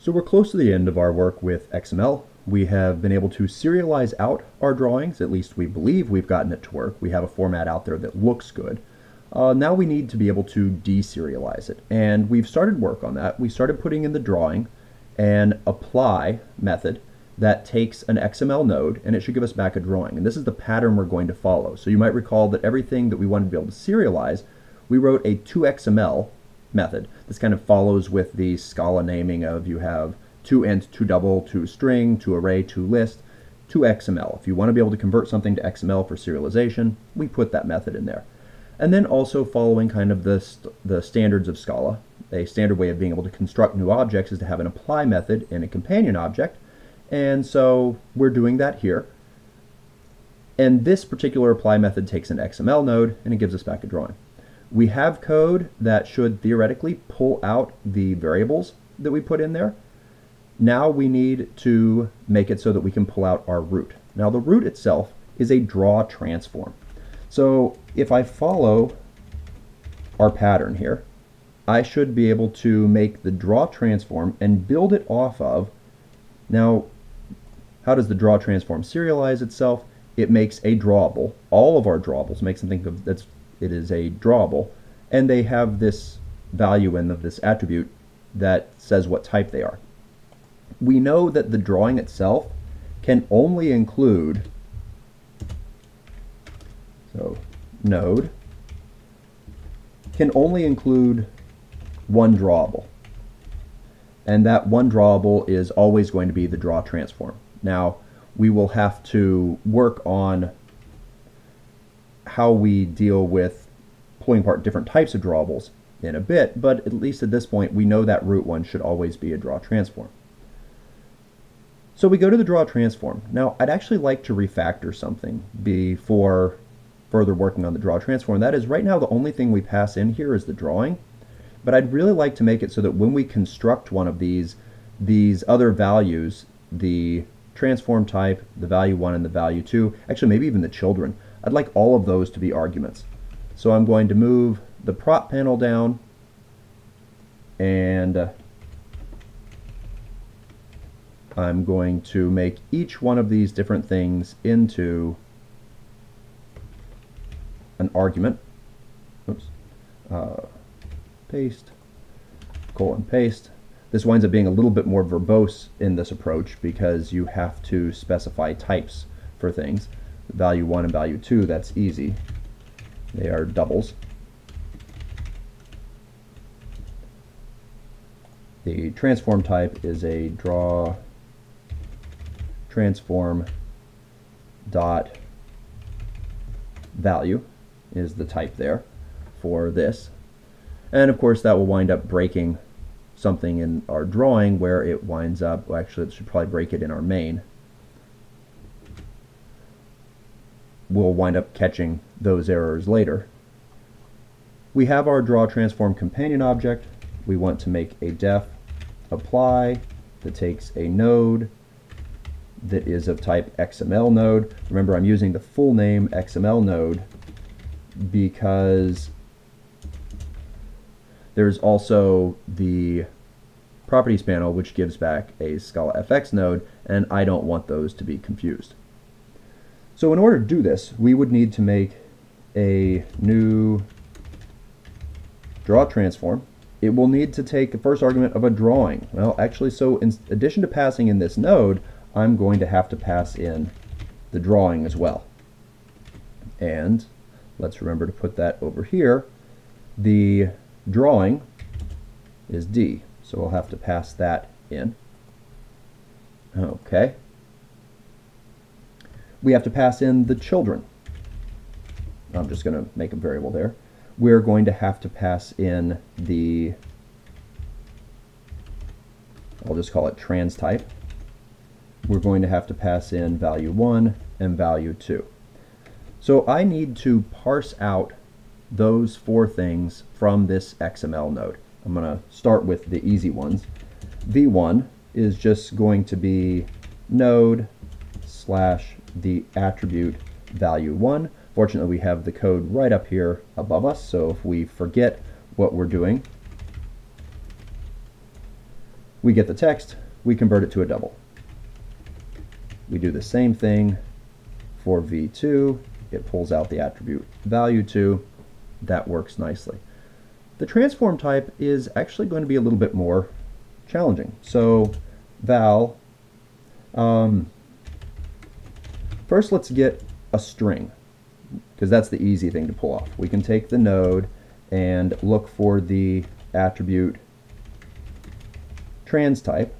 So we're close to the end of our work with XML. We have been able to serialize out our drawings, at least we believe we've gotten it to work. We have a format out there that looks good. Uh, now we need to be able to deserialize it. And we've started work on that. We started putting in the drawing an apply method that takes an XML node and it should give us back a drawing. And this is the pattern we're going to follow. So you might recall that everything that we wanted to be able to serialize, we wrote a toXML method. This kind of follows with the Scala naming of you have to int, to double, to string, to array, to list, to XML. If you want to be able to convert something to XML for serialization, we put that method in there. And then also following kind of the, st the standards of Scala. A standard way of being able to construct new objects is to have an apply method in a companion object. And so we're doing that here. And this particular apply method takes an XML node and it gives us back a drawing. We have code that should theoretically pull out the variables that we put in there. Now we need to make it so that we can pull out our root. Now the root itself is a draw transform. So if I follow our pattern here, I should be able to make the draw transform and build it off of. Now, how does the draw transform serialize itself? It makes a drawable. All of our drawables make something of that's it is a drawable, and they have this value in of this attribute that says what type they are. We know that the drawing itself can only include so node can only include one drawable. And that one drawable is always going to be the draw transform. Now, we will have to work on how we deal with pulling apart different types of drawables in a bit, but at least at this point we know that root one should always be a draw transform. So we go to the draw transform. Now I'd actually like to refactor something before further working on the draw transform. That is right now the only thing we pass in here is the drawing, but I'd really like to make it so that when we construct one of these, these other values, the transform type, the value 1 and the value 2, actually maybe even the children, I'd like all of those to be arguments. So I'm going to move the prop panel down and uh, I'm going to make each one of these different things into an argument. Oops. Uh, paste, colon paste. This winds up being a little bit more verbose in this approach because you have to specify types for things value 1 and value 2, that's easy. They are doubles. The transform type is a draw transform dot value is the type there for this. And of course that will wind up breaking something in our drawing where it winds up, well actually it should probably break it in our main we'll wind up catching those errors later. We have our draw transform companion object. We want to make a def apply that takes a node that is of type XML node. Remember, I'm using the full name XML node because there's also the properties panel which gives back a Scala FX node, and I don't want those to be confused. So in order to do this, we would need to make a new draw transform. It will need to take the first argument of a drawing. Well, actually, so in addition to passing in this node, I'm going to have to pass in the drawing as well. And let's remember to put that over here. The drawing is D, so we'll have to pass that in. Okay we have to pass in the children. I'm just going to make a variable there. We're going to have to pass in the, I'll just call it trans type. We're going to have to pass in value 1 and value 2. So I need to parse out those four things from this XML node. I'm going to start with the easy ones. V1 is just going to be node slash the attribute value 1. Fortunately, we have the code right up here above us, so if we forget what we're doing, We get the text, we convert it to a double. We do the same thing for v2. It pulls out the attribute value 2. That works nicely. The transform type is actually going to be a little bit more challenging. So val, um, first let's get a string because that's the easy thing to pull off. We can take the node and look for the attribute trans type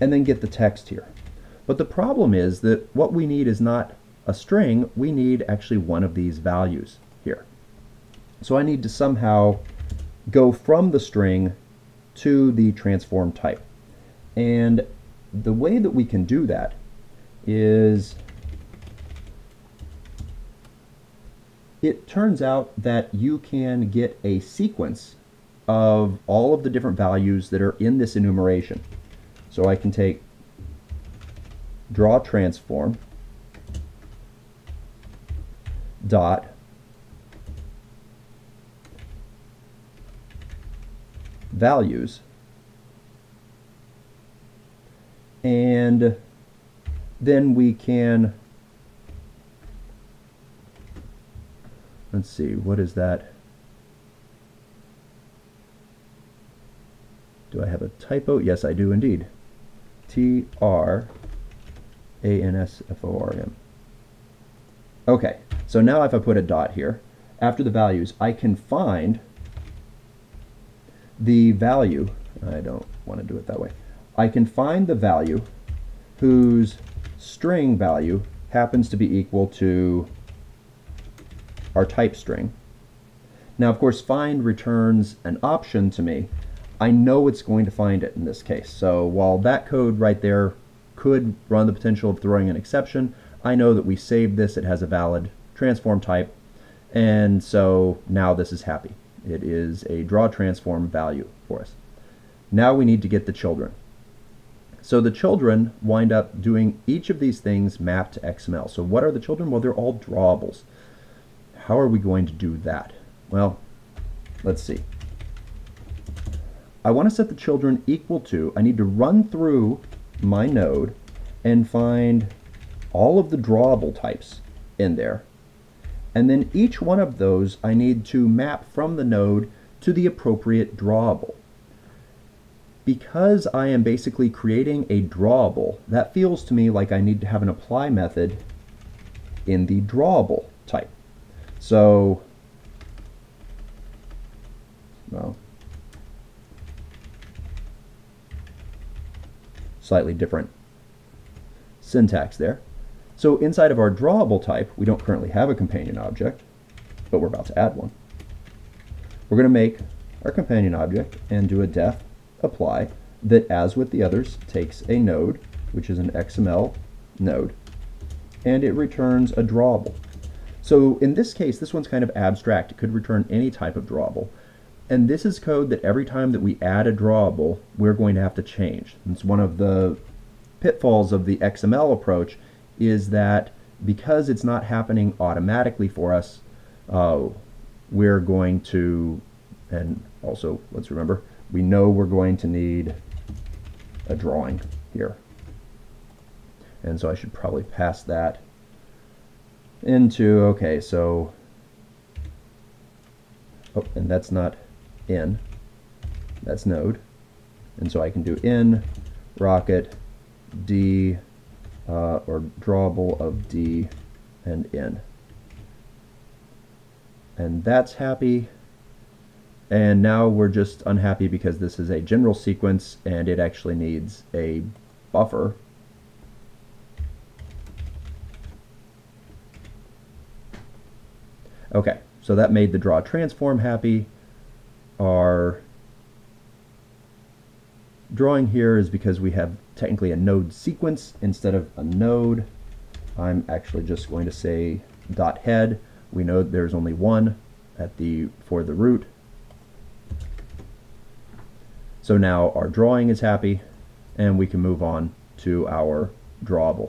and then get the text here. But the problem is that what we need is not a string, we need actually one of these values here. So I need to somehow go from the string to the transform type. And the way that we can do that is it turns out that you can get a sequence of all of the different values that are in this enumeration. So I can take draw transform dot values and then we can let's see what is that? Do I have a typo? Yes I do indeed. T R A N S F O R M. Okay so now if I put a dot here after the values I can find the value, I don't want to do it that way, I can find the value whose string value happens to be equal to our type string. Now, of course, find returns an option to me. I know it's going to find it in this case. So while that code right there could run the potential of throwing an exception, I know that we saved this, it has a valid transform type, and so now this is happy. It is a draw transform value for us. Now we need to get the children. So the children wind up doing each of these things mapped to XML. So what are the children? Well, they're all drawables. How are we going to do that? Well, let's see. I want to set the children equal to, I need to run through my node and find all of the drawable types in there and then each one of those I need to map from the node to the appropriate drawable. Because I am basically creating a drawable, that feels to me like I need to have an apply method in the drawable type. So, well, slightly different syntax there. So inside of our drawable type, we don't currently have a companion object, but we're about to add one. We're going to make our companion object and do a def apply that, as with the others, takes a node, which is an XML node, and it returns a drawable. So in this case, this one's kind of abstract. It could return any type of drawable. And this is code that every time that we add a drawable, we're going to have to change. It's one of the pitfalls of the XML approach is that because it's not happening automatically for us, uh, we're going to, and also let's remember, we know we're going to need a drawing here. And so I should probably pass that into, okay, so, oh, and that's not in, that's node. And so I can do in rocket d uh, or drawable of D and N. And that's happy. And now we're just unhappy because this is a general sequence and it actually needs a buffer. Okay, so that made the draw transform happy. Our drawing here is because we have technically a node sequence instead of a node. I'm actually just going to say dot head. We know there's only one at the for the root. So now our drawing is happy and we can move on to our drawable.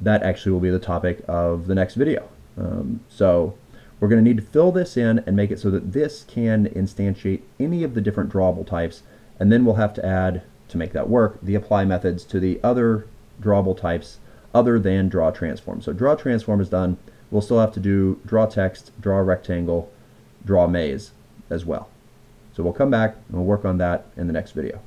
That actually will be the topic of the next video. Um, so we're going to need to fill this in and make it so that this can instantiate any of the different drawable types and then we'll have to add, to make that work, the apply methods to the other drawable types other than draw transform. So draw transform is done. We'll still have to do draw text, draw rectangle, draw maze as well. So we'll come back and we'll work on that in the next video.